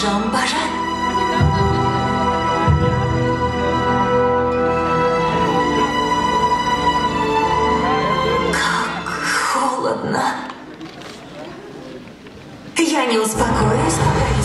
Жамбажа. Как холодно. Я не успокоюсь, пока